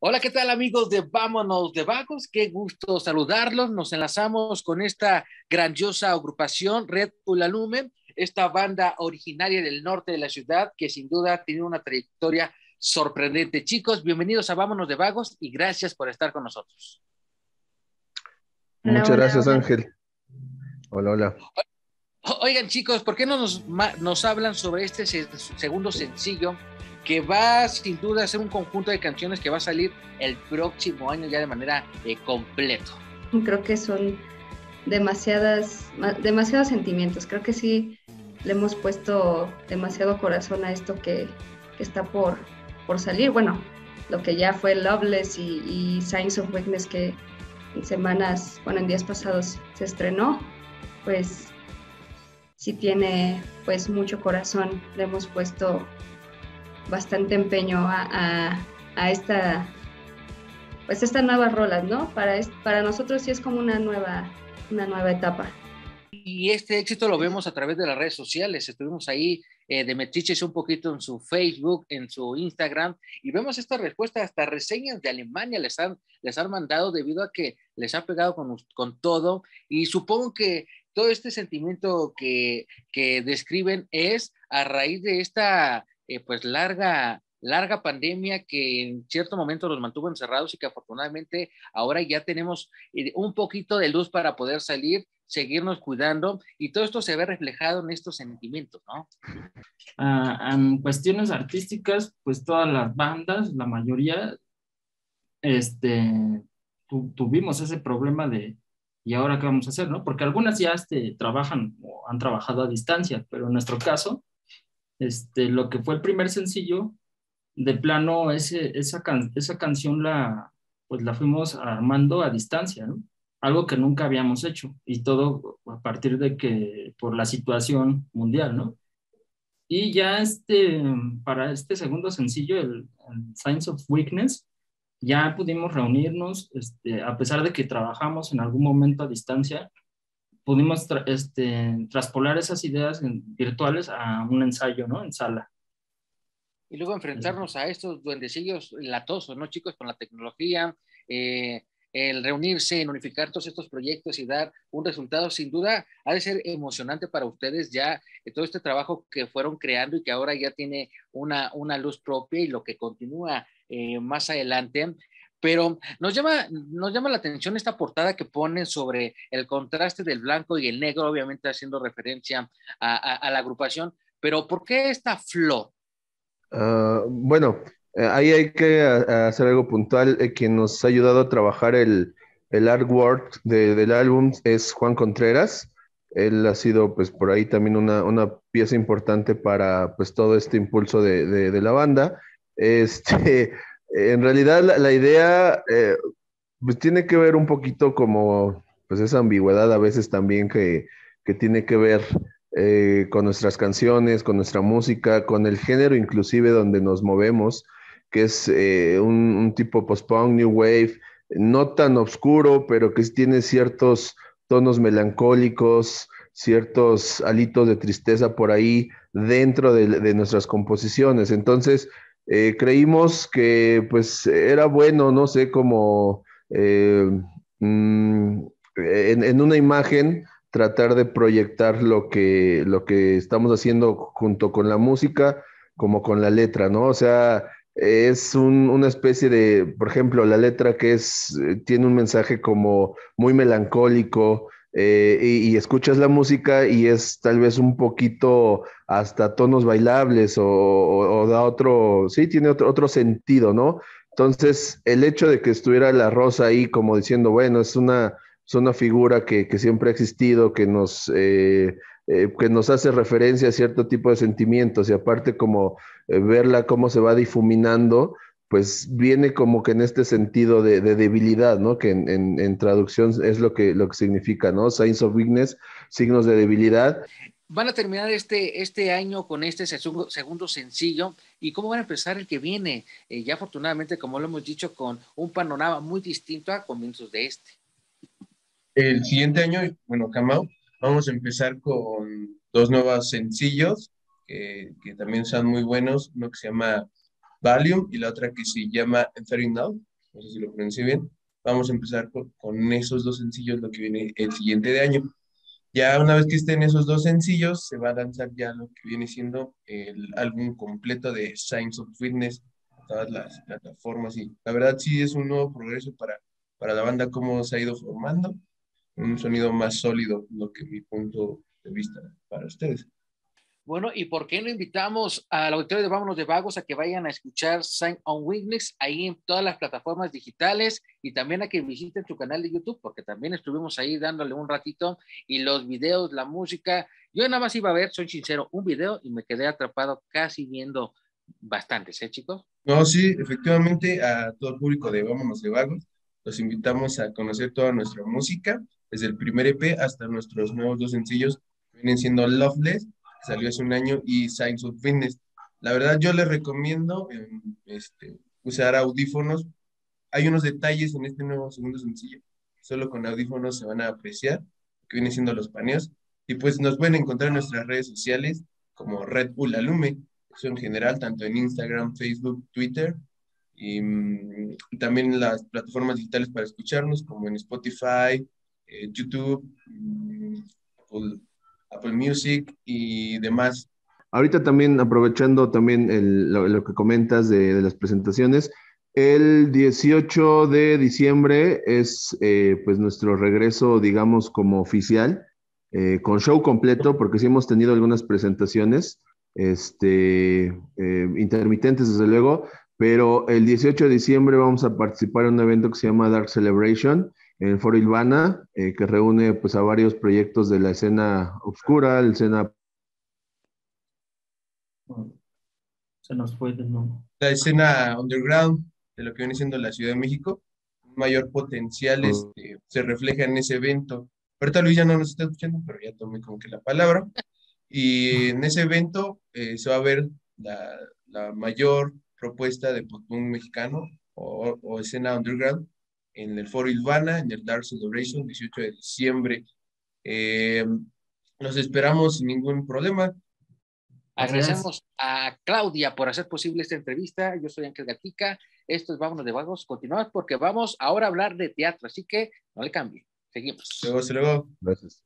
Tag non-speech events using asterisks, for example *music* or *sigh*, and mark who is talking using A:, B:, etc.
A: Hola, ¿qué tal amigos de Vámonos de Vagos? Qué gusto saludarlos. Nos enlazamos con esta grandiosa agrupación Red Ulalume, esta banda originaria del norte de la ciudad que sin duda tiene una trayectoria sorprendente. Chicos, bienvenidos a Vámonos de Vagos y gracias por estar con nosotros.
B: Muchas gracias, Ángel. Hola, hola.
A: Oigan, chicos, ¿por qué no nos, nos hablan sobre este segundo sencillo que va sin duda a ser un conjunto de canciones que va a salir el próximo año ya de manera eh, completo?
C: Creo que son demasiadas, demasiados sentimientos. Creo que sí le hemos puesto demasiado corazón a esto que, está por, por salir. Bueno, lo que ya fue Loveless y, Signs of Weakness que en semanas, bueno, en días pasados se estrenó, pues sí tiene pues mucho corazón. Le hemos puesto bastante empeño a, esta pues esta nueva rolas, ¿no? Para, para nosotros sí es como una nueva, una nueva etapa.
A: Y este éxito lo vemos a través de las redes sociales. Estuvimos ahí eh, de Metiches un poquito en su Facebook, en su Instagram, y vemos esta respuesta, hasta reseñas de Alemania les han, les han mandado debido a que les ha pegado con, con todo. Y supongo que todo este sentimiento que, que describen es a raíz de esta eh, pues larga, larga pandemia que en cierto momento los mantuvo encerrados y que afortunadamente ahora ya tenemos eh, un poquito de luz para poder salir, seguirnos cuidando y todo esto se ve reflejado en estos sentimientos, ¿no?
D: Ah, en cuestiones artísticas, pues todas las bandas, la mayoría, este, tuvimos ese problema de, ¿y ahora qué vamos a hacer, no? Porque algunas ya este, trabajan o han trabajado a distancia, pero en nuestro caso, este, lo que fue el primer sencillo, de plano esa, esa canción la, pues la fuimos armando a distancia. Algo que nunca habíamos hecho y todo a partir de que por la situación mundial, ¿no? Y ya este, para este segundo sencillo, el, Signs of Weakness, ya pudimos reunirnos, este, a pesar de que trabajamos en algún momento a distancia, pudimos este, traspolar esas ideas virtuales a un ensayo, ¿no? En sala.
A: Y luego enfrentarnos a estos duendecillos latosos, ¿no, chicos? Con la tecnología, eh, el reunirse, en unificar todos estos proyectos y dar un resultado, sin duda, ha de ser emocionante para ustedes ya eh, todo este trabajo que fueron creando y que ahora ya tiene una, una luz propia y lo que continúa eh, más adelante. Pero nos llama, nos llama la atención esta portada que ponen sobre el contraste del blanco y el negro, obviamente haciendo referencia a, la agrupación. Pero ¿por qué esta flor?
B: Ah, bueno, eh, ahí hay que hacer algo puntual. Eh, quien nos ha ayudado a trabajar el, el artwork del álbum es Juan Contreras. Él ha sido, pues, por ahí también una, una pieza importante para, pues, todo este impulso de, de, de la banda. *laughs* Este, en realidad la, idea eh, pues tiene que ver un poquito como pues esa ambigüedad a veces también que, tiene que ver eh, con nuestras canciones, con nuestra música, con el género inclusive donde nos movemos, que es eh, un, tipo post-punk, new wave, no tan oscuro, pero que tiene ciertos tonos melancólicos, ciertos alitos de tristeza por ahí dentro de, de nuestras composiciones. Entonces, eh, creímos que pues era bueno, no sé, como eh, mm, en, una imagen tratar de proyectar lo que, lo que estamos haciendo junto con la música como con la letra, ¿no? O sea, es una especie de, por ejemplo, la letra que es, eh, tiene un mensaje como muy melancólico, eh, y, escuchas la música y es tal vez un poquito hasta tonos bailables o, da otro, sí, tiene otro, otro sentido, ¿no? Entonces, el hecho de que estuviera la rosa ahí como diciendo, bueno, es una, es una figura que, que siempre ha existido, que nos, eh, eh, que nos hace referencia a cierto tipo de sentimientos y aparte como verla cómo se va difuminando, pues viene como que en este sentido de, debilidad, ¿no? Que en, traducción es lo que, lo que significa, ¿no? Signs of weakness, signos de debilidad.
A: Van a terminar este, este año con este segundo, sencillo y cómo van a empezar el que viene, eh, ya afortunadamente, como lo hemos dicho, con un panorama muy distinto a comienzos de este.
E: El siguiente año, bueno, Camau, vamos a empezar con dos nuevos sencillos que, que también son muy buenos, uno que se llama Valium y la otra que se llama Entering Now, no sé si lo pronuncié bien. Vamos a empezar con, con, esos dos sencillos, lo que viene el siguiente de año. Ya una vez que estén esos dos sencillos, se va a lanzar ya lo que viene siendo el álbum completo de Signs of Fitness, todas las plataformas. Y la verdad sí es un nuevo progreso para, para la banda, cómo se ha ido formando, un sonido más sólido, lo que mi punto de vista para ustedes.
A: Bueno, ¿y por qué no invitamos al auditorio de Vámonos de Vagos a que vayan a escuchar Sign on Weakness ahí en todas las plataformas digitales y también a que visiten su canal de YouTube, porque también estuvimos ahí dándole un ratito y los videos, la música. Yo nada más iba a ver, soy sincero, un video y me quedé atrapado casi viendo bastantes, ¿eh, chicos?
E: No, sí, efectivamente, a todo el público de Vámonos de Vagos, los invitamos a conocer toda nuestra música, desde el primer EP hasta nuestros nuevos dos sencillos, vienen siendo Loveless salió hace un año, y Science of Fitness. La verdad, yo les recomiendo este, usar audífonos. Hay unos detalles en este nuevo segundo sencillo. Solo con audífonos se van a apreciar, que vienen siendo los paneos. Y pues nos pueden encontrar en nuestras redes sociales como Red Bull Alume, eso en general, tanto en Instagram, Facebook, Twitter, y, mm, también las plataformas digitales para escucharnos, como en Spotify, eh, YouTube, mm, Apple Apple Music y demás.
B: Ahorita también aprovechando también lo, que comentas de, las presentaciones, el 18 de diciembre es eh, pues nuestro regreso, digamos, como oficial, eh, con show completo, porque sí hemos tenido algunas presentaciones este, eh, intermitentes, desde luego, pero el 18 de diciembre vamos a participar en un evento que se llama Dark Celebration, en Foro Ilvana, eh, que reúne pues, a varios proyectos de la escena oscura, la escena...
D: Se nos fue de nuevo.
E: La escena underground de lo que viene siendo la Ciudad de México, un mayor potencial este, se refleja en ese evento. Ahorita Luis ya no nos está escuchando, pero ya tomé como que la palabra. Y en ese evento eh, se va a ver la, la mayor propuesta de pop mexicano o, o escena underground en el Foro Ilvana, en el Dark Celebration, 18 de diciembre. Eh, nos esperamos sin ningún problema.
A: Agradecemos a Claudia por hacer posible esta entrevista. Yo soy Ángel Gatica. Esto es Vámonos de Vagos. Continuamos porque vamos ahora a hablar de teatro, así que no le cambie. Seguimos.
E: Luego, luego.
B: Gracias.